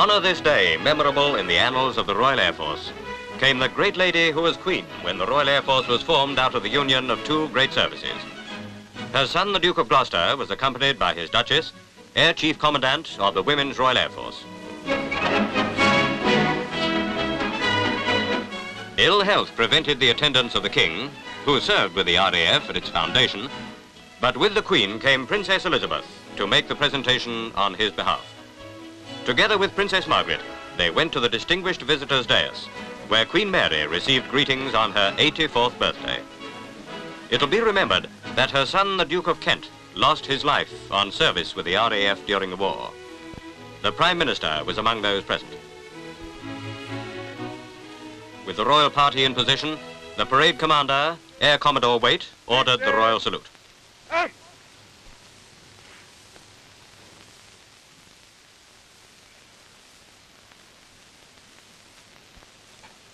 honor this day, memorable in the annals of the Royal Air Force, came the great lady who was queen when the Royal Air Force was formed out of the union of two great services. Her son, the Duke of Gloucester, was accompanied by his Duchess, Air Chief Commandant of the Women's Royal Air Force. Ill health prevented the attendance of the King, who served with the RAF at its foundation, but with the Queen came Princess Elizabeth to make the presentation on his behalf. Together with Princess Margaret, they went to the Distinguished Visitors' Dais, where Queen Mary received greetings on her 84th birthday. It'll be remembered that her son, the Duke of Kent, lost his life on service with the RAF during the war. The Prime Minister was among those present. With the royal party in position, the parade commander, Air Commodore Waite, ordered the royal salute.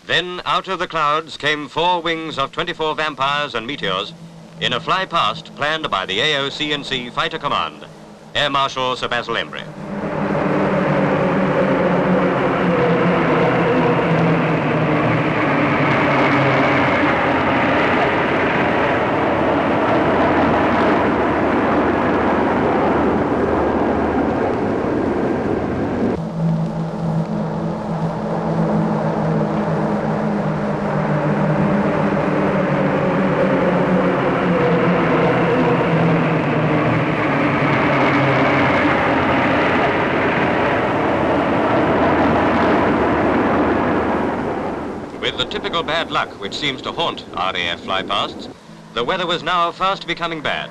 Then out of the clouds came four wings of 24 vampires and meteors in a fly past planned by the AOC-in-C Fighter Command, Air Marshal Sir Basil Embry. With the typical bad luck which seems to haunt RAF flypasts, the weather was now fast becoming bad,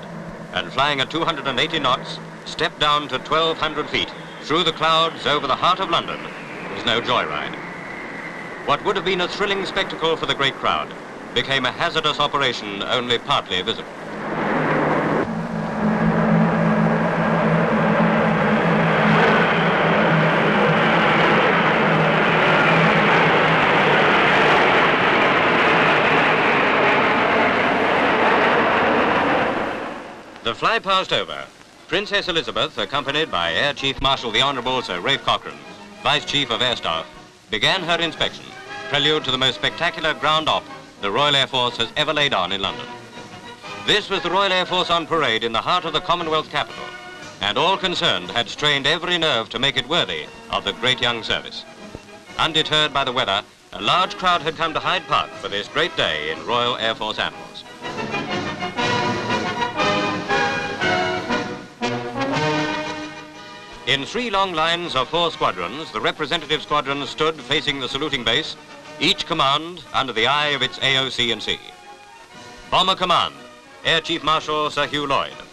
and flying at 280 knots, stepped down to 1,200 feet through the clouds over the heart of London was no joyride. What would have been a thrilling spectacle for the great crowd became a hazardous operation only partly visible. Fly passed over. Princess Elizabeth, accompanied by Air Chief Marshal the Honourable Sir Ralph Cochrane, Vice Chief of Air Staff, began her inspection, prelude to the most spectacular ground op the Royal Air Force has ever laid on in London. This was the Royal Air Force on parade in the heart of the Commonwealth capital, and all concerned had strained every nerve to make it worthy of the great young service. Undeterred by the weather, a large crowd had come to Hyde Park for this great day in Royal Air Force annals. In three long lines of four squadrons, the representative squadrons stood facing the saluting base, each command under the eye of its AOC-in-C. Bomber Command, Air Chief Marshal Sir Hugh Lloyd.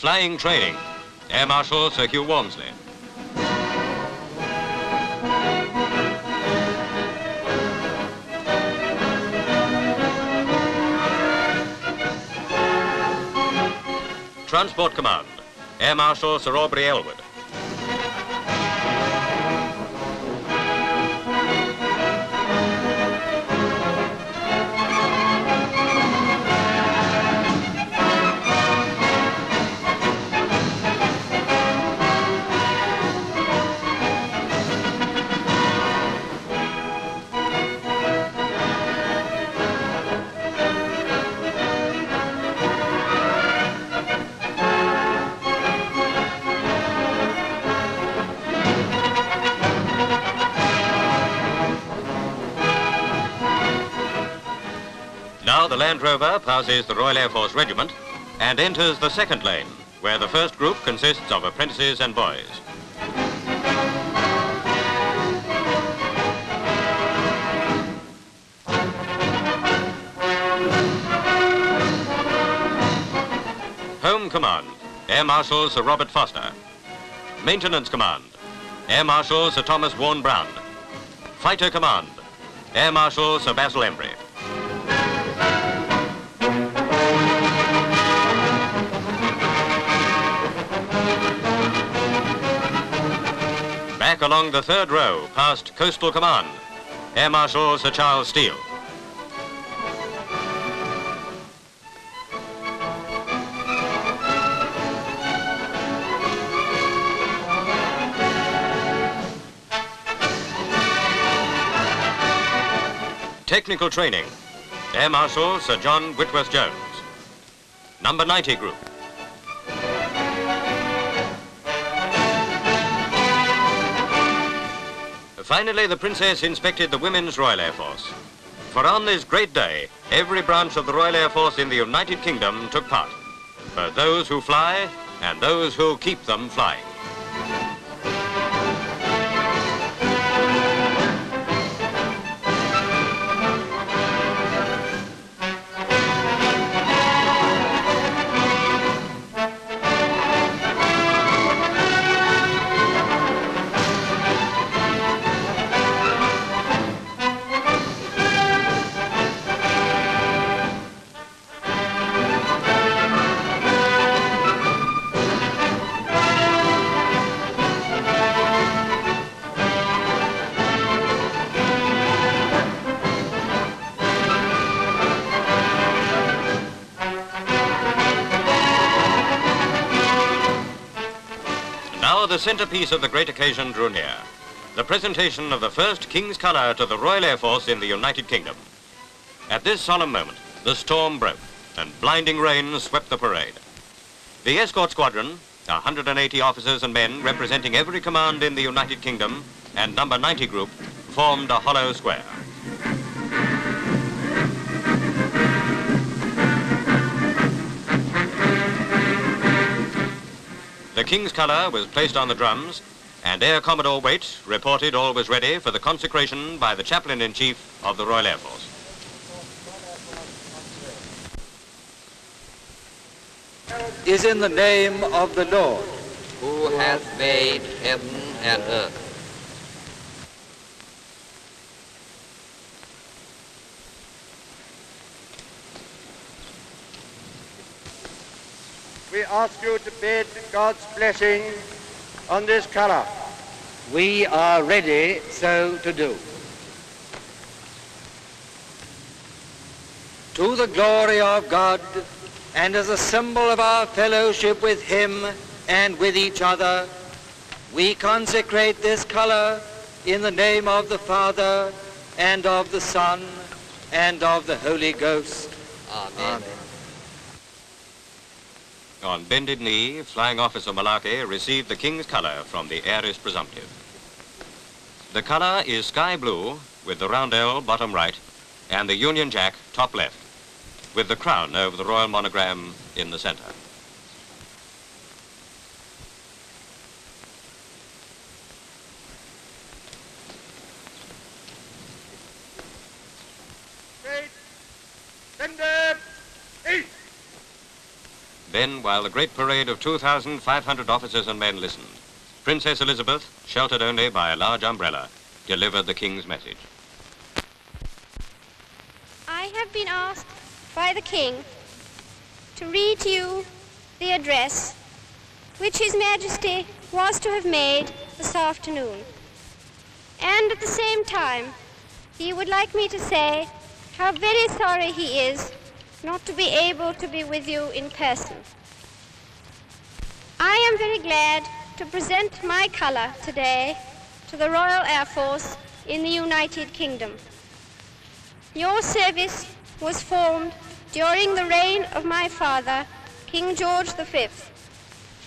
Flying Training, Air Marshal Sir Hugh Walmsley. Transport Command, Air Marshal Sir Aubrey Ellwood. Now the Land Rover passes the Royal Air Force Regiment and enters the second lane, where the first group consists of apprentices and boys. Home Command, Air Marshal Sir Robert Foster. Maintenance Command, Air Marshal Sir Thomas Vaughan Brown. Fighter Command, Air Marshal Sir Basil Embry. Back along the third row past Coastal Command, Air Marshal Sir Charles Steele. Technical training, Air Marshal Sir John Whitworth Jones. Number 90 Group. Finally, the Princess inspected the Women's Royal Air Force. For on this great day, every branch of the Royal Air Force in the United Kingdom took part. For those who fly and those who keep them flying. Centerpiece of the great occasion drew near. The presentation of the first King's Colour to the Royal Air Force in the United Kingdom. At this solemn moment, the storm broke and blinding rain swept the parade. The escort squadron, 180 officers and men representing every command in the United Kingdom, and number 90 group, formed a hollow square. The King's colour was placed on the drums, and Air Commodore Waite reported all was ready for the consecration by the Chaplain-in-Chief of the Royal Air Force. is in the name of the Lord. who hath made heaven and earth. We ask you to bid God's blessing on this colour. We are ready so to do. To the glory of God and as a symbol of our fellowship with him and with each other, we consecrate this color in the name of the Father and of the Son and of the Holy Ghost. Amen. On bended knee, Flying Officer Malarkey received the King's colour from the heiress presumptive. The colour is sky blue with the roundel bottom right and the Union Jack top left, with the crown over the royal monogram in the centre. Then, while the great parade of 2,500 officers and men listened, Princess Elizabeth, sheltered only by a large umbrella, delivered the King's message. I have been asked by the King to read to you the address which His Majesty was to have made this afternoon. And at the same time, he would like me to say how very sorry he is not to be able to be with you in person. I am very glad to present my color today to the Royal Air Force in the United Kingdom. Your service was formed during the reign of my father, King George V,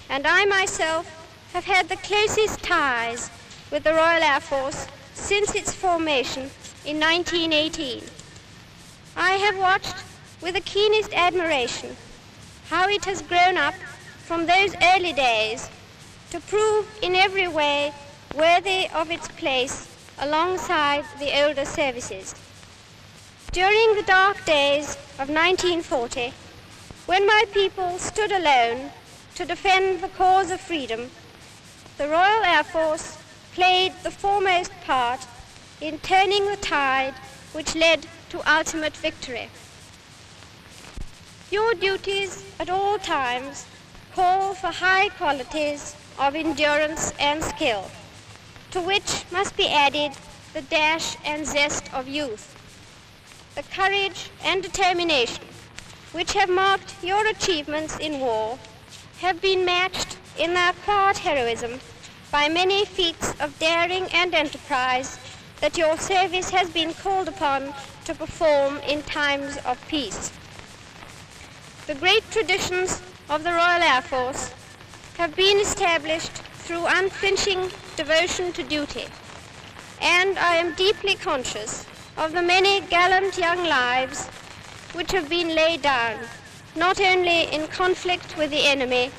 and I myself have had the closest ties with the Royal Air Force since its formation in 1918. I have watched with the keenest admiration how it has grown up from those early days to prove in every way worthy of its place alongside the older services. During the dark days of 1940, when my people stood alone to defend the cause of freedom, the Royal Air Force played the foremost part in turning the tide which led to ultimate victory. Your duties at all times call for high qualities of endurance and skill. to which must be added the dash and zest of youth, the courage and determination which have marked your achievements in war have been matched in their quiet heroism by many feats of daring and enterprise that your service has been called upon to perform in times of peace. The great traditions of the Royal Air Force have been established through unflinching devotion to duty, and I am deeply conscious of the many gallant young lives which have been laid down, not only in conflict with the enemy,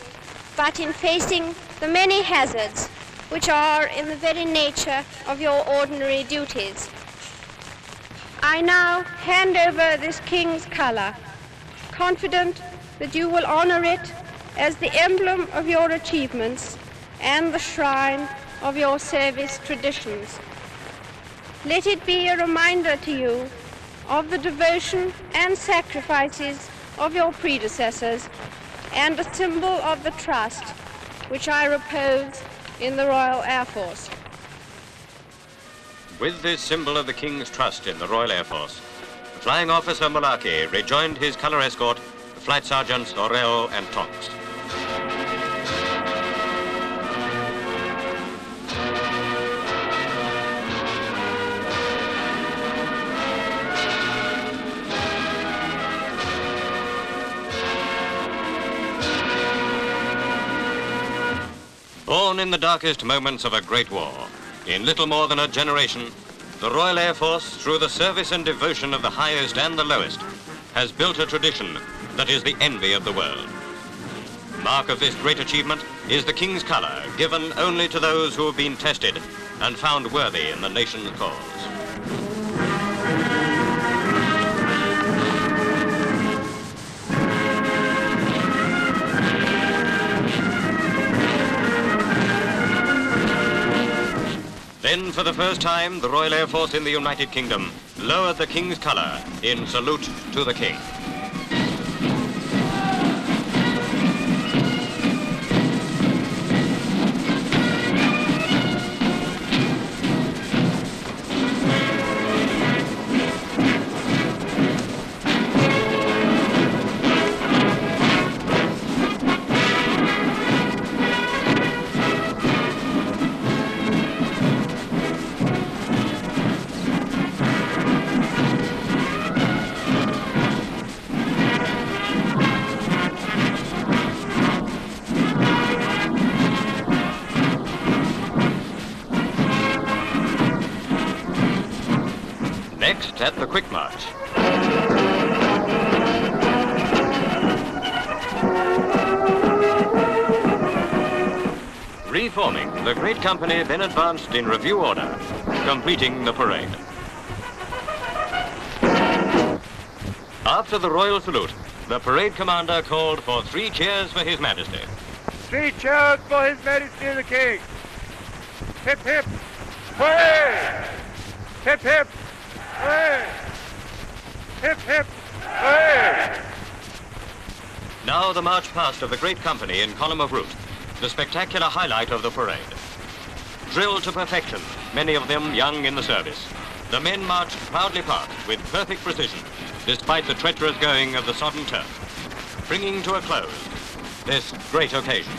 but in facing the many hazards which are in the very nature of your ordinary duties. I now hand over this King's colour, confident that you will honour it as the emblem of your achievements and the shrine of your service traditions. Let it be a reminder to you of the devotion and sacrifices of your predecessors and a symbol of the trust which I repose in the Royal Air Force. With this symbol of the King's trust in the Royal Air Force, Flying Officer Mullarkey rejoined his colour escort, the Flight Sergeants Orell and Tonks. Born in the darkest moments of a great war, in little more than a generation, the Royal Air Force, through the service and devotion of the highest and the lowest, has built a tradition that is the envy of the world. Mark of this great achievement is the King's colour, given only to those who have been tested and found worthy in the nation's cause. Then, for the first time, the Royal Air Force in the United Kingdom lowered the King's colour in salute to the King. At the Quick March. Reforming, the great company then advanced in review order, completing the parade. After the royal salute, the parade commander called for three cheers for His Majesty. Three cheers for His Majesty the King. Hip hip, hooray! Hip hip, hooray! Hip hip, hooray! Now the march past of the great company in column of route, the spectacular highlight of the parade. Drilled to perfection, many of them young in the service, the men marched proudly past with perfect precision, despite the treacherous going of the sodden turf, bringing to a close this great occasion.